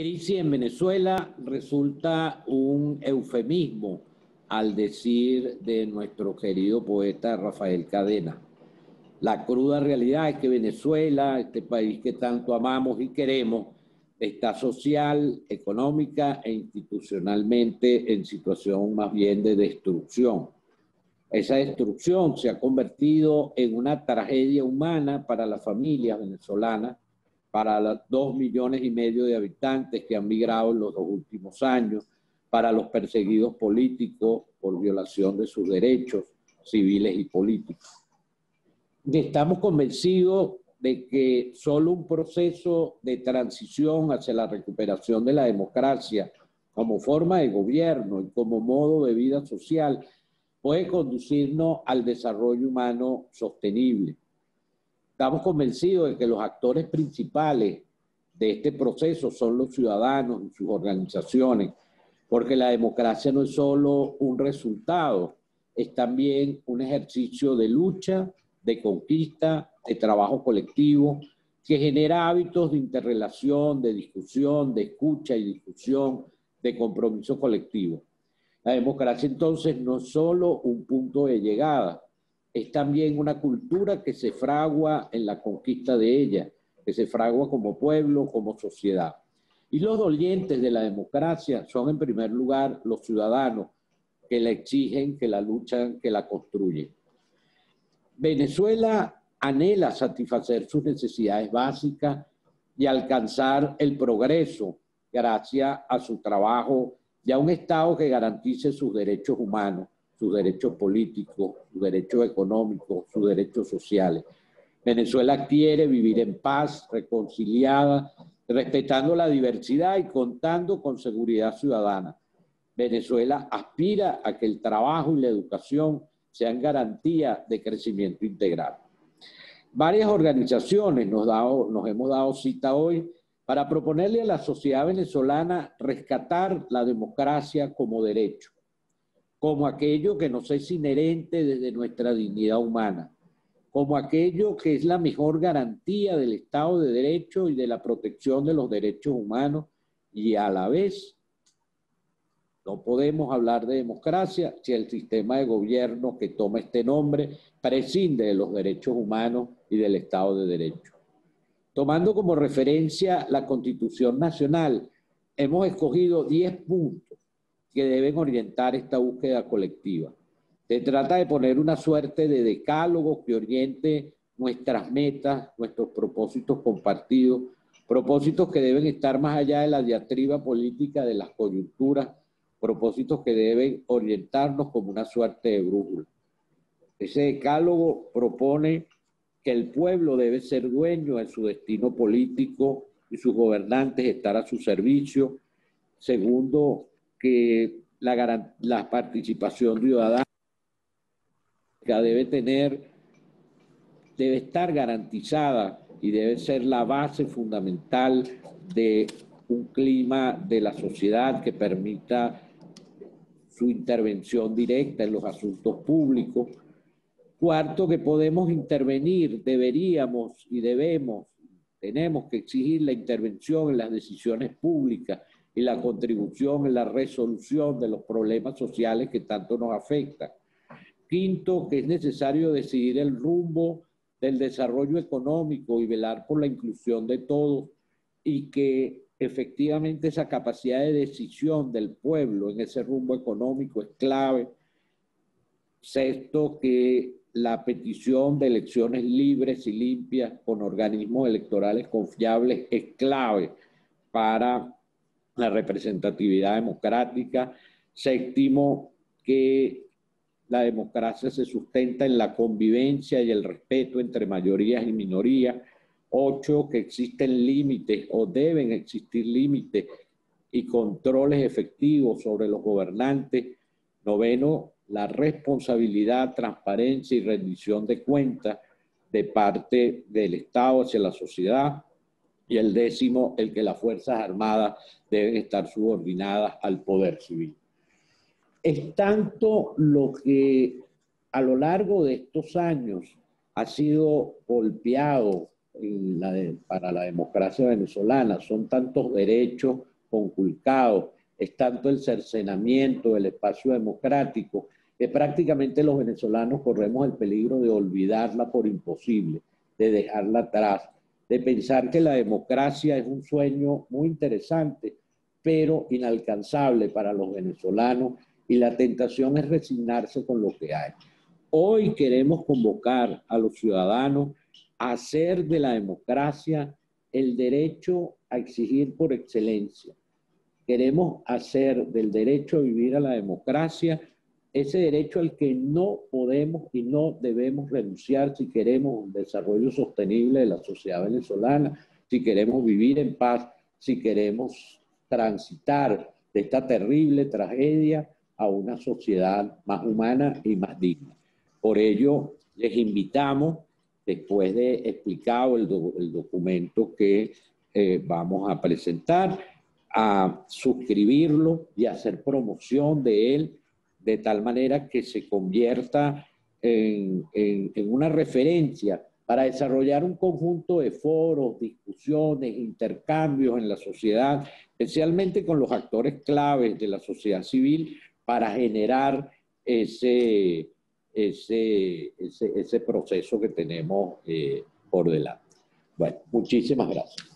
crisis en Venezuela resulta un eufemismo al decir de nuestro querido poeta Rafael Cadena. La cruda realidad es que Venezuela, este país que tanto amamos y queremos, está social, económica e institucionalmente en situación más bien de destrucción. Esa destrucción se ha convertido en una tragedia humana para las familias venezolanas para los dos millones y medio de habitantes que han migrado en los dos últimos años, para los perseguidos políticos por violación de sus derechos civiles y políticos. Estamos convencidos de que solo un proceso de transición hacia la recuperación de la democracia como forma de gobierno y como modo de vida social puede conducirnos al desarrollo humano sostenible Estamos convencidos de que los actores principales de este proceso son los ciudadanos y sus organizaciones, porque la democracia no es solo un resultado, es también un ejercicio de lucha, de conquista, de trabajo colectivo, que genera hábitos de interrelación, de discusión, de escucha y discusión, de compromiso colectivo. La democracia entonces no es solo un punto de llegada, es también una cultura que se fragua en la conquista de ella, que se fragua como pueblo, como sociedad. Y los dolientes de la democracia son en primer lugar los ciudadanos que la exigen, que la luchan, que la construyen. Venezuela anhela satisfacer sus necesidades básicas y alcanzar el progreso gracias a su trabajo y a un Estado que garantice sus derechos humanos sus derechos políticos, sus derechos económicos, sus derechos sociales. Venezuela quiere vivir en paz, reconciliada, respetando la diversidad y contando con seguridad ciudadana. Venezuela aspira a que el trabajo y la educación sean garantía de crecimiento integral. Varias organizaciones nos, nos hemos dado cita hoy para proponerle a la sociedad venezolana rescatar la democracia como derecho como aquello que nos es inherente desde nuestra dignidad humana, como aquello que es la mejor garantía del Estado de Derecho y de la protección de los derechos humanos y a la vez no podemos hablar de democracia si el sistema de gobierno que toma este nombre prescinde de los derechos humanos y del Estado de Derecho. Tomando como referencia la Constitución Nacional, hemos escogido 10 puntos que deben orientar esta búsqueda colectiva. Se trata de poner una suerte de decálogo que oriente nuestras metas, nuestros propósitos compartidos, propósitos que deben estar más allá de la diatriba política de las coyunturas, propósitos que deben orientarnos como una suerte de brújula. Ese decálogo propone que el pueblo debe ser dueño de su destino político y sus gobernantes estar a su servicio. Segundo, que la, la participación ciudadana debe tener, debe estar garantizada y debe ser la base fundamental de un clima de la sociedad que permita su intervención directa en los asuntos públicos. Cuarto, que podemos intervenir, deberíamos y debemos, tenemos que exigir la intervención en las decisiones públicas y la contribución en la resolución de los problemas sociales que tanto nos afectan. Quinto, que es necesario decidir el rumbo del desarrollo económico y velar por la inclusión de todos y que efectivamente esa capacidad de decisión del pueblo en ese rumbo económico es clave. Sexto, que la petición de elecciones libres y limpias con organismos electorales confiables es clave para la representatividad democrática. Séptimo, que la democracia se sustenta en la convivencia y el respeto entre mayorías y minorías. Ocho, que existen límites o deben existir límites y controles efectivos sobre los gobernantes. Noveno, la responsabilidad, transparencia y rendición de cuentas de parte del Estado hacia la sociedad y el décimo, el que las Fuerzas Armadas deben estar subordinadas al poder civil. Es tanto lo que a lo largo de estos años ha sido golpeado para la democracia venezolana, son tantos derechos conculcado es tanto el cercenamiento del espacio democrático que prácticamente los venezolanos corremos el peligro de olvidarla por imposible, de dejarla atrás, de pensar que la democracia es un sueño muy interesante, pero inalcanzable para los venezolanos y la tentación es resignarse con lo que hay. Hoy queremos convocar a los ciudadanos a hacer de la democracia el derecho a exigir por excelencia. Queremos hacer del derecho a vivir a la democracia ese derecho al que no podemos y no debemos renunciar si queremos un desarrollo sostenible de la sociedad venezolana, si queremos vivir en paz, si queremos transitar de esta terrible tragedia a una sociedad más humana y más digna. Por ello, les invitamos, después de explicado el, documento que eh, vamos a presentar, a suscribirlo y hacer promoción de él de tal manera que se convierta en, una referencia para desarrollar un conjunto de foros, discusiones, intercambios en la sociedad, especialmente con los actores claves de la sociedad civil, para generar ese, ese, ese, proceso que tenemos eh, por delante. Bueno, muchísimas gracias.